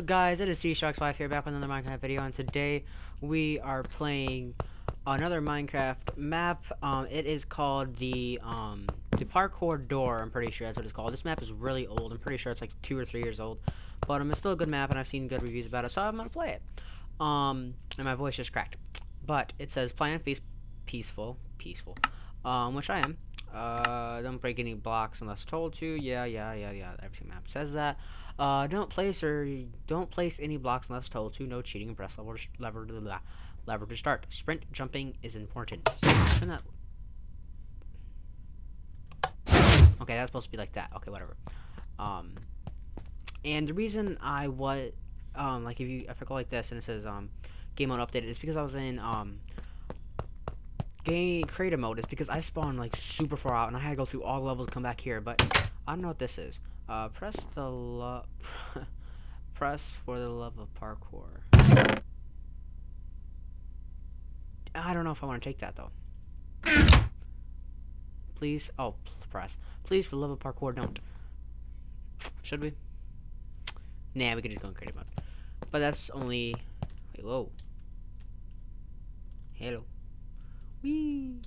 up guys, it is TDCROX 5 here back with another Minecraft video and today we are playing another Minecraft map. Um, it is called the, um, the Parkour Door, I'm pretty sure that's what it's called. This map is really old, I'm pretty sure it's like two or three years old. But um, it's still a good map and I've seen good reviews about it, so I'm gonna play it. Um, and my voice just cracked. But it says play on peace, peaceful, peaceful, um, which I am. Uh, don't break any blocks unless told to. Yeah, yeah, yeah, yeah. Every map says that. Uh, don't place or don't place any blocks unless told to. No cheating. Press lever lever blah, blah, lever to start. Sprint jumping is important. So, that. Okay, that's supposed to be like that. Okay, whatever. Um, and the reason I was um like if you if I go like this and it says um game mode updated, is because I was in um game creative mode is because I spawned like super far out and I had to go through all levels to come back here, but I don't know what this is. Uh, press the love, press for the love of parkour. I don't know if I want to take that though. Please, oh, press. Please, for the love of parkour, don't. Should we? Nah, we could just go in creative mode. But that's only, wait, whoa. Hello. Whee!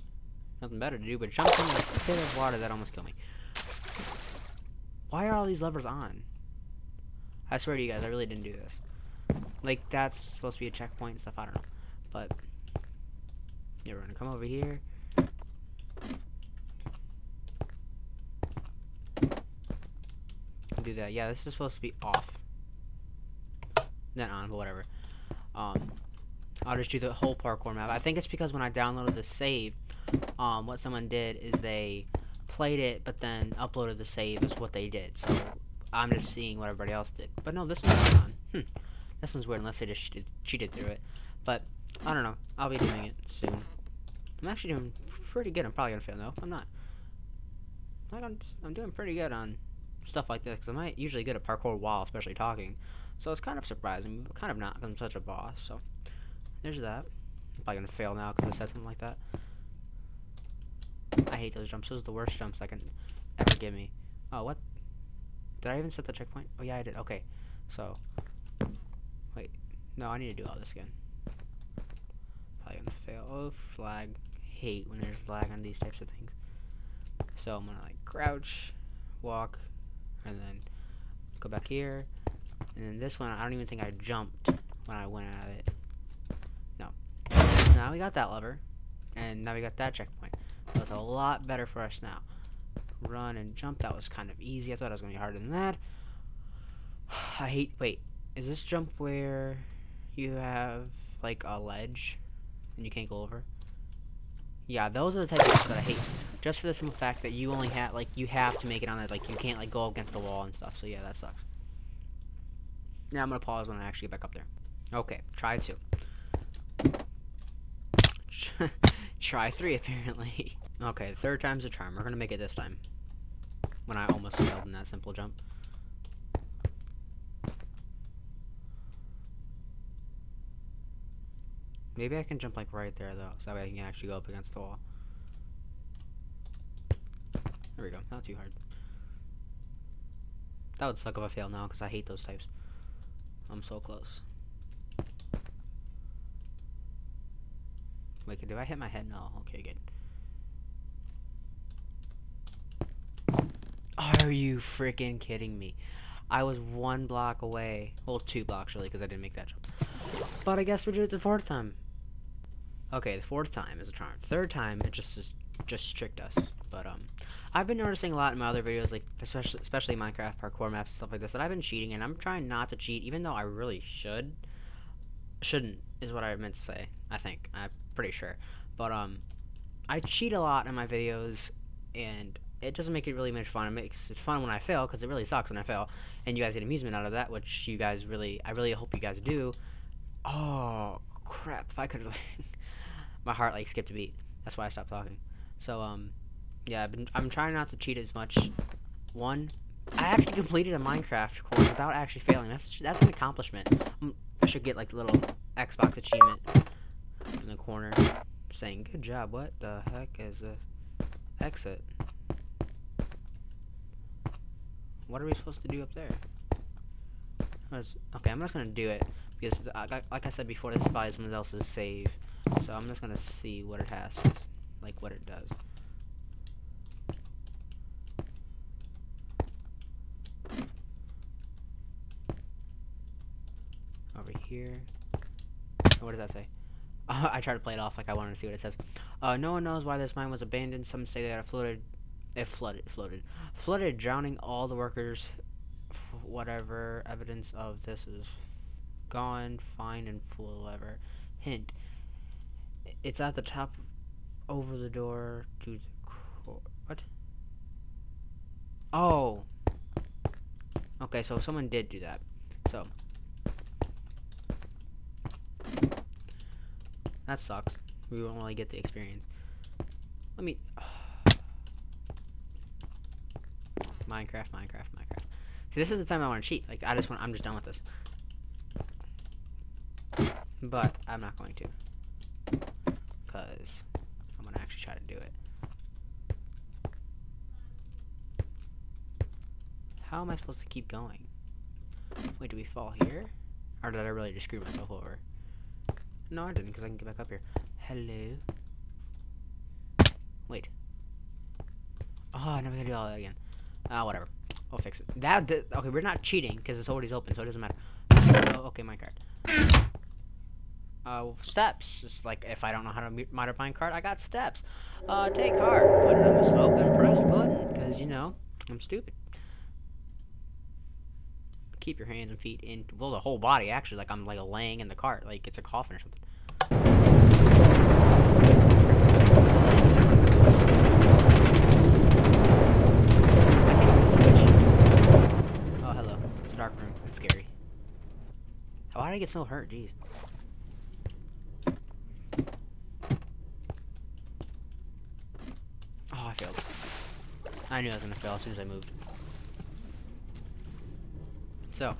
Nothing better to do but jump in a pit of water that almost killed me. Why are all these levers on? I swear to you guys, I really didn't do this. Like, that's supposed to be a checkpoint and stuff, I don't know. But, yeah, we're gonna come over here. Do that. Yeah, this is supposed to be off. Not on, but whatever. Um, I'll just do the whole parkour map. I think it's because when I downloaded the save, um, what someone did is they played it, but then uploaded the save is what they did. So I'm just seeing what everybody else did. But no, this one's on. Hmm. This one's weird unless they just cheated, through it. But I don't know. I'll be doing it soon. I'm actually doing pretty good. I'm probably gonna fail. though. I'm not. I'm, I'm doing pretty good on stuff like this because I'm usually good at parkour while especially talking. So it's kind of surprising, but kind of not because I'm such a boss. So there's that. I'm probably gonna fail now because I said something like that. I hate those jumps. Those are the worst jumps I can ever give me. Oh, what? Did I even set the checkpoint? Oh, yeah, I did. Okay. So, wait. No, I need to do all this again. Probably gonna fail. Oh, flag. Hate when there's lag on these types of things. So, I'm gonna, like, crouch, walk, and then go back here. And then this one, I don't even think I jumped when I went of it. Now we got that lever. And now we got that checkpoint. So it's a lot better for us now. Run and jump, that was kind of easy. I thought it was going to be harder than that. I hate, wait, is this jump where you have, like, a ledge and you can't go over? Yeah, those are the types of jumps that I hate. Just for the simple fact that you only have, like, you have to make it on it, like, you can't, like, go against the wall and stuff. So, yeah, that sucks. Now I'm going to pause when I actually get back up there. Okay, try two. try three, apparently. Okay, third time's a charm. We're gonna make it this time. When I almost failed in that simple jump. Maybe I can jump like right there though, so that way I can actually go up against the wall. There we go, not too hard. That would suck if I fail now, because I hate those types. I'm so close. Wait, do I hit my head? No. Okay, good. Are you freaking kidding me? I was one block away. Well, two blocks really, because I didn't make that jump. But I guess we did it the fourth time. Okay, the fourth time is a charm. Third time, it just just tricked us. But um, I've been noticing a lot in my other videos, like especially especially Minecraft parkour maps and stuff like this, that I've been cheating, and I'm trying not to cheat, even though I really should. Shouldn't is what I meant to say. I think I'm pretty sure. But um, I cheat a lot in my videos, and it doesn't make it really much fun. It makes it fun when I fail because it really sucks when I fail, and you guys get amusement out of that, which you guys really, I really hope you guys do. Oh crap! If I could, my heart like skipped a beat. That's why I stopped talking. So um, yeah, I've been, I'm trying not to cheat as much. One, I actually completed a Minecraft course without actually failing. That's that's an accomplishment. Um, I should get like little Xbox achievement in the corner saying, "Good job." What the heck is this? Exit. What are we supposed to do up there? okay, I'm just gonna do it because, uh, like, I said before, this is probably someone else's save, so I'm just gonna see what it has, like what it does. Over here. What does that say? Uh, I tried to play it off like I wanted to see what it says. Uh, no one knows why this mine was abandoned. Some say that it floated, it flooded, floated, flooded, drowning all the workers. whatever evidence of this is gone, fine, and full ever. Hint: It's at the top, over the door to the what? Oh. Okay, so someone did do that. So. That sucks. We won't really get the experience. Let me... Minecraft, Minecraft, Minecraft. See, this is the time I want to cheat. Like, I just want... I'm just done with this. But, I'm not going to. Because I'm going to actually try to do it. How am I supposed to keep going? Wait, do we fall here? Or did I really just screw myself over? No, I didn't, because I can get back up here. Hello? Wait. Oh, I'm never gonna do all that again. Ah, uh, whatever. I'll fix it. That, that okay, we're not cheating, because it's already open, so it doesn't matter. Oh, okay, my card. Uh, steps. Just like, if I don't know how to monitor my card, I got steps. Uh, take card. Put it on the slope and press button, because, you know, I'm stupid keep your hands and feet in, well, the whole body, actually, like I'm, like, laying in the cart, like it's a coffin or something. Oh, hello. It's dark room. It's scary. Why did I get so hurt? Jeez. Oh, I failed. I knew I was gonna fail as soon as I moved. So,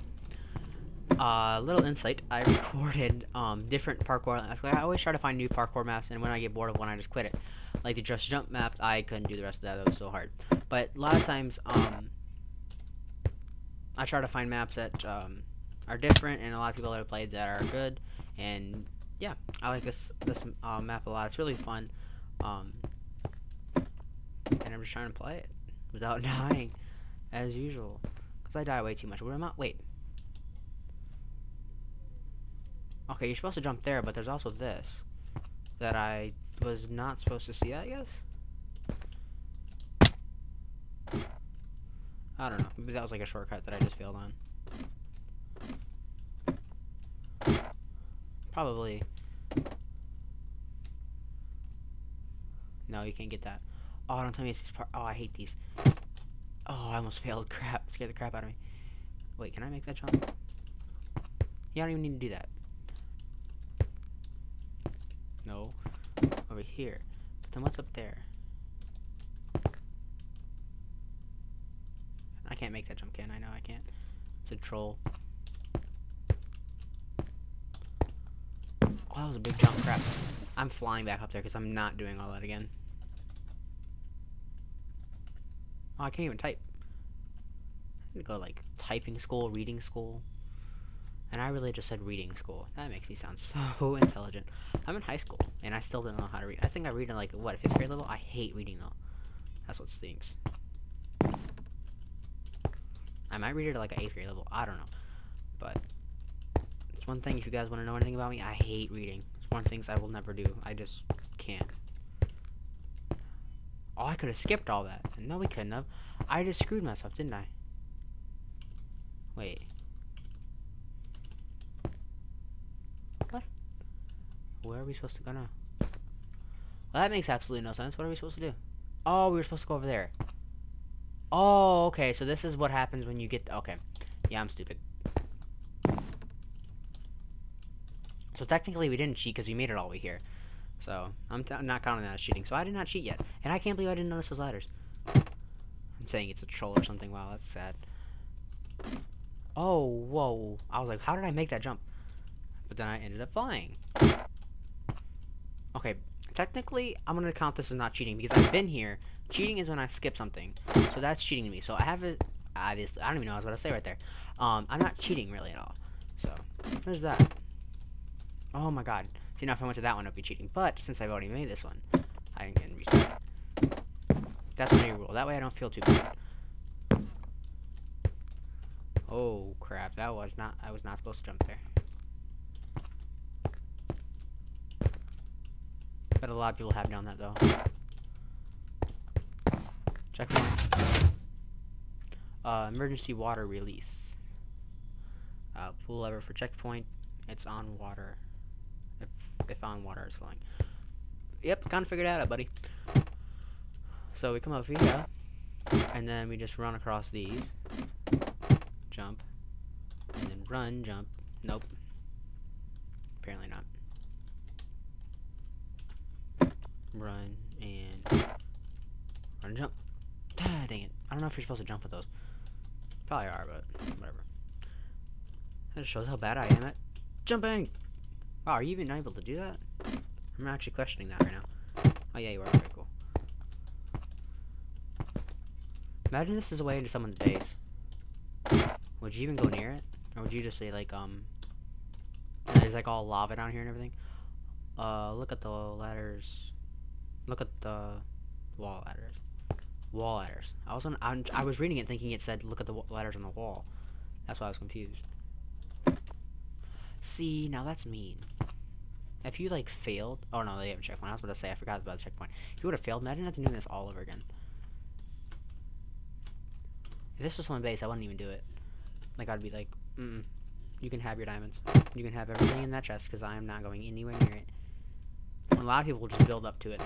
a uh, little insight, I recorded um, different parkour maps. I always try to find new parkour maps, and when I get bored of one, I just quit it. Like the Just Jump map, I couldn't do the rest of that, that was so hard. But a lot of times, um, I try to find maps that um, are different, and a lot of people that have played that are good, and yeah, I like this this uh, map a lot. It's really fun, um, and I'm just trying to play it without dying, as usual. Because I die way too much. Where am I? Wait. Okay, you're supposed to jump there, but there's also this. That I was not supposed to see, I guess? I don't know. Maybe that was like a shortcut that I just failed on. Probably. No, you can't get that. Oh, don't tell me it's this part. Oh, I hate these. Oh, I almost failed. Crap. Scared the crap out of me. Wait, can I make that jump? You don't even need to do that. No. Over here. But then what's up there? I can't make that jump, can I? know I can't. It's a troll. Oh, that was a big jump. Crap. I'm flying back up there because I'm not doing all that again. Oh, I can't even type. I need to go like typing school, reading school. And I really just said reading school. That makes me sound so intelligent. I'm in high school, and I still don't know how to read. I think I read in like, what, 5th grade level? I hate reading though. That's what stinks. I might read it at like an 8th grade level. I don't know. But, it's one thing if you guys want to know anything about me, I hate reading. It's one of the things I will never do. I just can't. Oh, I could have skipped all that. No, we couldn't have. I just screwed myself, didn't I? Wait. What? Where are we supposed to go now? Well, that makes absolutely no sense. What are we supposed to do? Oh, we were supposed to go over there. Oh, okay. So this is what happens when you get... Okay. Yeah, I'm stupid. So technically we didn't cheat because we made it all the way here. So, I'm, I'm not counting that as cheating. So I did not cheat yet. And I can't believe I didn't notice those ladders. I'm saying it's a troll or something. Wow, that's sad. Oh, whoa. I was like, how did I make that jump? But then I ended up flying. Okay, technically, I'm going to count this as not cheating because I've been here. Cheating is when I skip something. So that's cheating to me. So I have it. obviously, I don't even know what I was going to say right there. Um, I'm not cheating really at all. So, there's that. Oh my god. See, now if I went to that one, I'd be cheating. But, since I've already made this one, I can restart. That's my new rule. That way I don't feel too bad. Oh, crap. That was not, I was not supposed to jump there. But a lot of people have done that, though. Checkpoint. Uh, emergency water release. Uh, pull lever for checkpoint. It's on water. If, on water is flowing. Yep, kind of figured that out, buddy. So we come up here, and then we just run across these. Jump. And then run, jump. Nope. Apparently not. run, and run jump. Ah, dang it. I don't know if you're supposed to jump with those. Probably are, but whatever. That just shows how bad I am at jumping. Wow, are you even able to do that? I'm actually questioning that right now. Oh yeah, you are. Okay, cool. Imagine this is a way into someone's base. Would you even go near it? Or would you just say, like, um... There's, like, all lava down here and everything? Uh, look at the ladders Look at the wall ladders. Wall ladders. I was on. I, I was reading it thinking it said look at the ladders on the wall. That's why I was confused. See, now that's mean. If you like failed, oh no, they have a checkpoint. I was about to say I forgot about the checkpoint. If you would have failed, imagine having to do this all over again. If this was on base, I wouldn't even do it. Like I'd be like, mm, -mm you can have your diamonds. You can have everything in that chest because I am not going anywhere near it. A lot of people will just build up to it.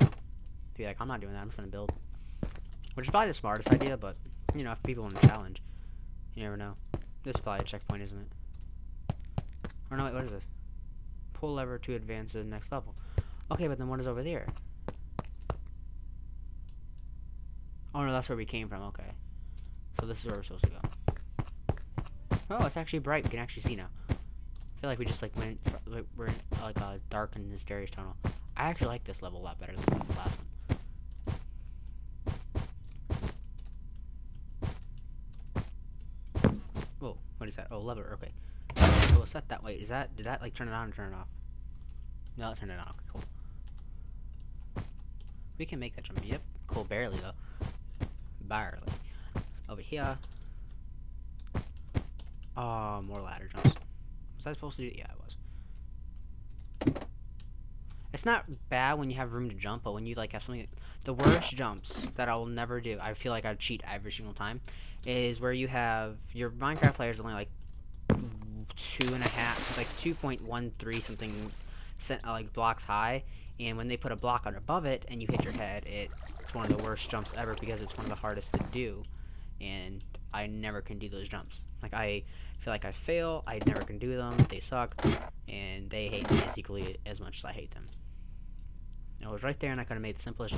Be like, I'm not doing that, I'm just gonna build. Which is probably the smartest idea, but, you know, if people want to challenge, you never know. This is probably a checkpoint, isn't it? Or no, wait, what is this? Pull lever to advance to the next level. Okay, but then what is over there? Oh no, that's where we came from, okay. So this is where we're supposed to go. Oh, it's actually bright, we can actually see now. I feel like we just like went, we're in uh, like a dark and mysterious tunnel. I actually like this level a lot better than the last one. Whoa, what is that? Oh, lever. Okay. Set that way. Is that, did that like turn it on or turn it off? No, it turned it on. Cool. We can make that jump. Yep. Cool. Barely, though. Barely. Over here. Oh, more ladder jumps. Was I supposed to do? Yeah, I was. It's not bad when you have room to jump, but when you like have something, the worst jumps that I will never do. I feel like I cheat every single time is where you have your Minecraft player is only like two and a half, like 2.13 something cent, uh, like blocks high, and when they put a block on above it and you hit your head, it, it's one of the worst jumps ever because it's one of the hardest to do, and I never can do those jumps. Like I feel like I fail, I never can do them, they suck, and they hate me as equally as much as I hate them. It was right there and I could have made the simplest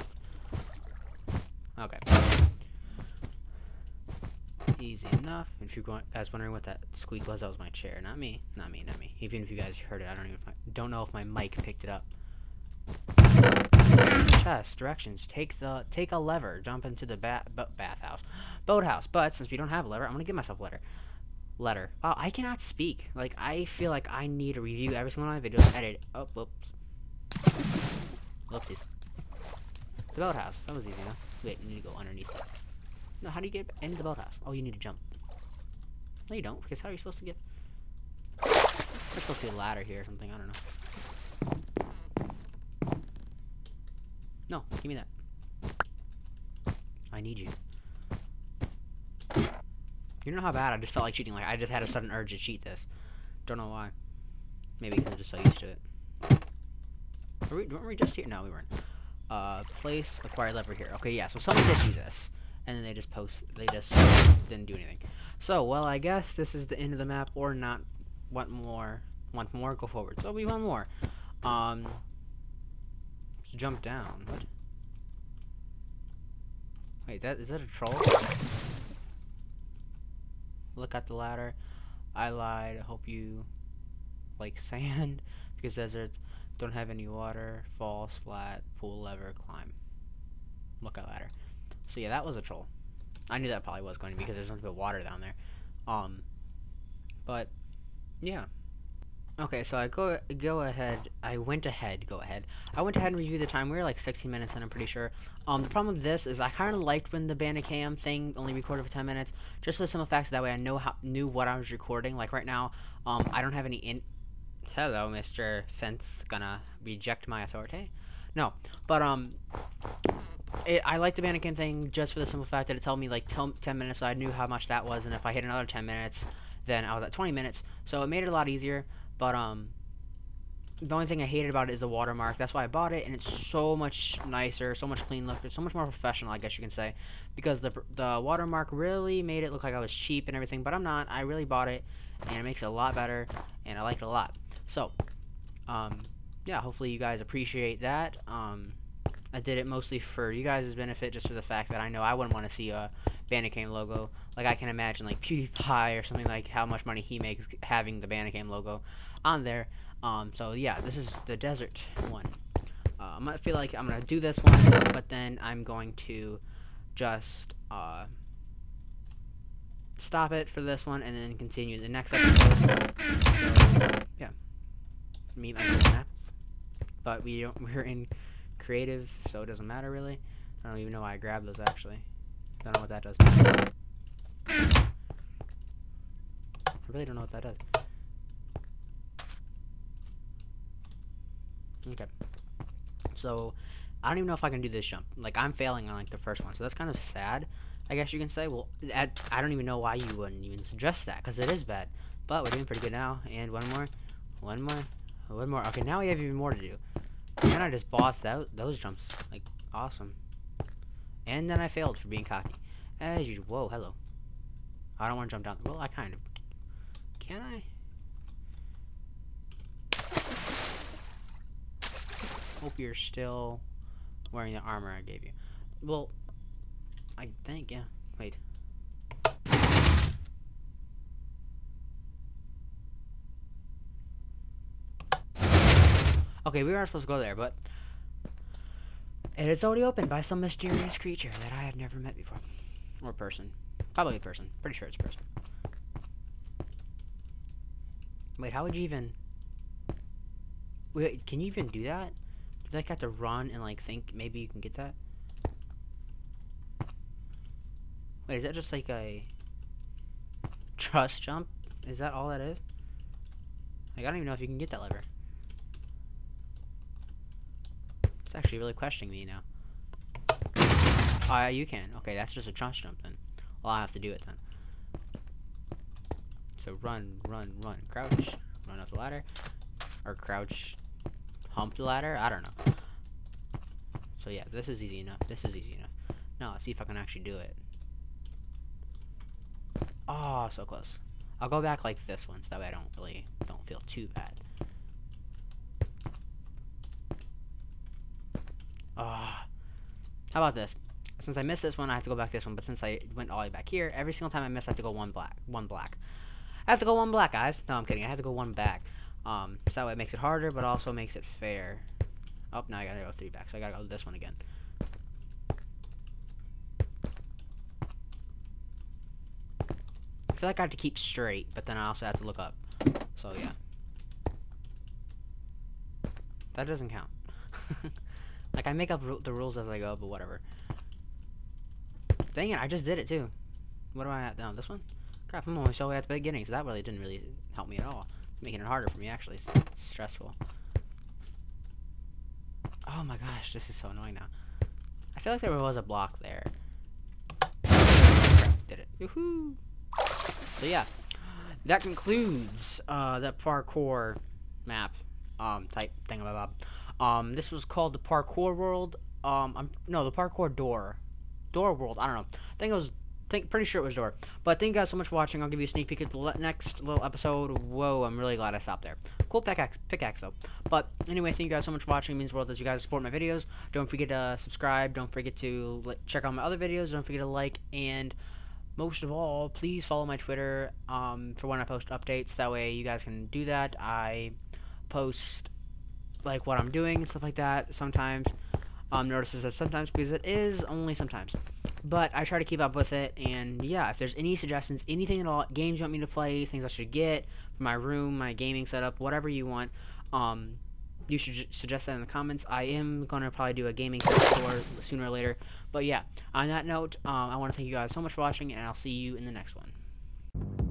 Okay easy enough. If you guys wondering what that squeak was, that was my chair, not me, not me, not me. Even if you guys heard it, I don't even don't know if my mic picked it up. Chest directions. Take the take a lever. Jump into the bath bathhouse, boathouse. But since we don't have a lever, I'm gonna give myself a letter. Letter. Wow, I cannot speak. Like I feel like I need to review every single one of my videos. Edit. Oh, whoops. Whoopsies. The boathouse. That was easy enough. Wait, we need to go underneath that. No, how do you get into the boathouse? Oh, you need to jump. No, you don't, because how are you supposed to get... There's supposed to be a ladder here or something, I don't know. No, give me that. I need you. You know how bad I just felt like cheating, like I just had a sudden urge to cheat this. Don't know why. Maybe because I'm just so used to it. Were we, weren't we just here? No, we weren't. Uh, place acquired lever here. Okay, yeah, so someone did do this and then they just post they just didn't do anything. So well i guess this is the end of the map or not. Want more want more? Go forward. So we want more. Um jump down. What? Wait that is that a troll? Look at the ladder. I lied. I hope you like sand because deserts don't have any water. Fall splat pull lever climb. Look at ladder so yeah, that was a troll. I knew that probably was going to be because there's nothing but water down there. Um, but yeah. Okay, so I go go ahead. I went ahead. Go ahead. I went ahead and reviewed the time. We were like 16 minutes in. I'm pretty sure. Um, the problem with this is I kind of liked when the Bandicam thing only recorded for 10 minutes, just for the simple fact that way I know how knew what I was recording. Like right now, um, I don't have any in. Hello, Mr. Fence. Gonna reject my authority. No, but um, it, I like the Bandicam thing just for the simple fact that it told me like 10 minutes, so I knew how much that was, and if I hit another 10 minutes, then I was at 20 minutes. So it made it a lot easier. But um, the only thing I hated about it is the watermark. That's why I bought it, and it's so much nicer, so much clean look, so much more professional, I guess you can say, because the the watermark really made it look like I was cheap and everything. But I'm not. I really bought it, and it makes it a lot better, and I like it a lot. So, um, yeah, hopefully you guys appreciate that. Um, I did it mostly for you guys' benefit, just for the fact that I know I wouldn't want to see a Bandicam logo. Like I can imagine like PewDiePie or something like how much money he makes having the Bandicam logo on there. Um, so yeah, this is the desert one. Uh, I might feel like I'm gonna do this one, but then I'm going to just uh, stop it for this one and then continue the next episode. So, yeah, meet my apples. But we don't. We're in creative, so it doesn't matter really. I don't even know why I grabbed those actually. I don't know what that does. I really don't know what that does. Okay. So, I don't even know if I can do this jump. Like, I'm failing on, like, the first one. So that's kind of sad, I guess you can say. Well, I, I don't even know why you wouldn't even suggest that, because it is bad. But we're doing pretty good now. And one more. One more. One more. Okay, now we have even more to do. And I just bossed out those jumps. Like, awesome. And then I failed for being cocky. As usual. Whoa, hello. I don't want to jump down. Well, I kind of. Can I? Hope you're still wearing the armor I gave you. Well, I think, yeah. Wait. Okay, we weren't supposed to go there, but it is already opened by some mysterious creature that I have never met before. Or person. Probably a person. Pretty sure it's a person. Wait, how would you even... Wait, can you even do that? you like have to run and like think maybe you can get that? Wait, is that just like a trust jump? Is that all that is? Like, I don't even know if you can get that lever. It's actually really questioning me now. Oh, yeah, you can. Okay, that's just a trust jump then. Well, i have to do it then. So run, run, run. Crouch. Run up the ladder. Or crouch, hump the ladder? I don't know. So yeah, this is easy enough. This is easy enough. Now let's see if I can actually do it. Oh, so close. I'll go back like this one, so that way I don't really don't feel too bad. Ah. how about this? Since I missed this one, I have to go back this one. But since I went all the way back here, every single time I miss, I have to go one black. One black. I have to go one black, guys. No, I'm kidding. I have to go one back. Um, so that way it makes it harder, but also makes it fair. Oh, now I gotta go three back, so I gotta go this one again. I feel like I have to keep straight, but then I also have to look up. So, yeah. That doesn't count. like, I make up the rules as I go, but whatever. Dang it, I just did it, too. What am I at now? This one? Crap, I'm only so at the beginning, so that really didn't really help me at all making it harder for me, actually. It's stressful. Oh my gosh, this is so annoying now. I feel like there was a block there. Did it. Woohoo! So yeah, that concludes uh, that parkour map um, type thing about. Um, this was called the parkour world. Um, I'm no the parkour door, door world. I don't know. I think it was think pretty sure it was door. But thank you guys so much for watching. I'll give you a sneak peek at the next little episode. Whoa, I'm really glad I stopped there. Cool pickaxe, pickaxe though. But anyway, thank you guys so much for watching. It means world that you guys support my videos. Don't forget to subscribe. Don't forget to check out my other videos. Don't forget to like and most of all, please follow my Twitter um, for when I post updates. That way you guys can do that. I post like what I'm doing and stuff like that sometimes. um, notices that sometimes because it is only sometimes. But I try to keep up with it, and yeah, if there's any suggestions, anything at all, games you want me to play, things I should get for my room, my gaming setup, whatever you want, um, you should suggest that in the comments. I am going to probably do a gaming tour sooner or later. But yeah, on that note, um, I want to thank you guys so much for watching, and I'll see you in the next one.